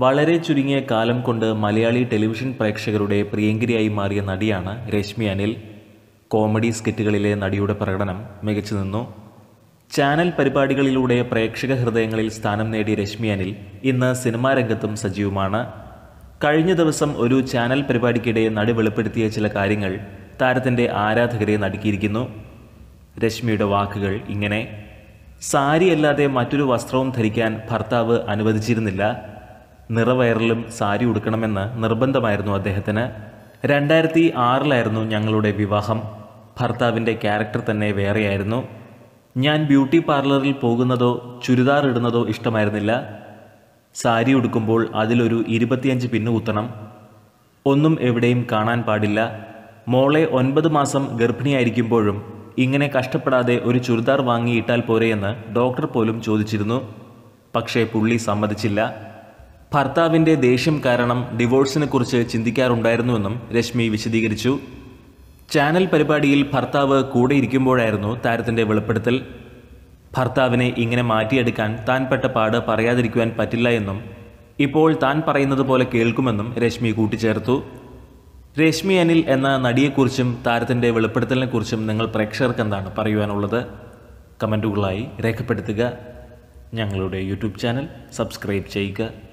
വളരെ ചുരുങ്ങിയ കാലം കൊണ്ട് മലയാളി ടെലിവിഷൻ പ്രേക്ഷകരുടെ പ്രിയങ്കരിയായി മാറിയ നടിയാണ് രശ്മി അനിൽ. കോമഡി സ്കിറ്റുകളിലെ നടിയുടെ പ്രകടനം മികച്ചു നിന്നു. ചാനൽ പരിപാടികളിലൂടെ പ്രേക്ഷക ഹൃദയങ്ങളിൽ സ്ഥാനം നേടിയ രശ്മി അനിൽ ഇന്ന് സിനിമാ രംഗത്തും സജീവമാണ്. കഴിഞ്ഞ ദിവസം ഒരു ചാനൽ പരിപാടിക്കിടെ നടി വെളിപ്പെടുത്തിയ ചില കാര്യങ്ങൾ താരത്തിന്റെ ആരാധകരെ നടുക്കിയിരിക്കുന്നു. രശ്മിയുടെ വാക്കുകൾ ഇങ്ങനെ സാരിയല്ലാതെ മറ്റൊരു വസ്ത്രവും ധരിക്കാൻ ഭർത്താവ് അനുവദിച്ചിരുന്നില്ല. നിറവയറിലും സാരി ഉടുക്കണമെന്ന് നിർബന്ധമായിരുന്നു അദ്ദേഹത്തിന്. രണ്ടായിരത്തി ആറിലായിരുന്നു ഞങ്ങളുടെ വിവാഹം. ഭർത്താവിന്റെ ക്യാരക്ടർ തന്നെ വേറെയായിരുന്നു. ഞാൻ ബ്യൂട്ടി പാർലറിൽ പോകുന്നതോ ചുരിദാർ ഇടുന്നതോ ഇഷ്ടമായിരുന്നില്ല. സാരി ഉടുക്കുമ്പോൾ അതിലൊരു ഇരുപത്തിയഞ്ച് പിന്നു കുത്തണം. ഒന്നും എവിടെയും കാണാൻ പാടില്ല. മോളെ ഒൻപത് മാസം ഗർഭിണിയായിരിക്കുമ്പോഴും ഇങ്ങനെ കഷ്ടപ്പെടാതെ ഒരു ചുരിദാർ വാങ്ങിയിട്ടാൽ പോരെയെന്ന് ഡോക്ടർ പോലും ചോദിച്ചിരുന്നു. പക്ഷേ പുള്ളി സമ്മതിച്ചില്ല. ഭർത്താവിന്റെ ദേഷ്യം കാരണം ഡിവോഴ്സിനെ കുറിച്ച് ചിന്തിക്കാറുണ്ടായിരുന്നുവെന്നും രശ്മി വിശദീകരിച്ചു. ചാനൽ പരിപാടിയിൽ ഭർത്താവ് കൂടെ ഇരിക്കുമ്പോഴായിരുന്നു താരത്തിന്റെ വെളിപ്പെടുത്തൽ. ഭർത്താവിനെ ഇങ്ങനെ മാറ്റിയെടുക്കാൻ താൻ പെട്ട പാട് പറയാതിരിക്കുവാൻ പറ്റില്ല എന്നും ഇപ്പോൾ താൻ പറയുന്നത് പോലെ കേൾക്കുമെന്നും രശ്മി കൂട്ടിച്ചേർത്തു. രശ്മി അനിൽ എന്ന നടിയെക്കുറിച്ചും താരത്തിന്റെ വെളിപ്പെടുത്തലിനെക്കുറിച്ചും നിങ്ങൾ പ്രേക്ഷകർക്ക് എന്താണ് പറയുവാനുള്ളത്? കമന്റുകളായി രേഖപ്പെടുത്തുക. ഞങ്ങളുടെ യൂട്യൂബ് ചാനൽ സബ്സ്ക്രൈബ് ചെയ്യുക.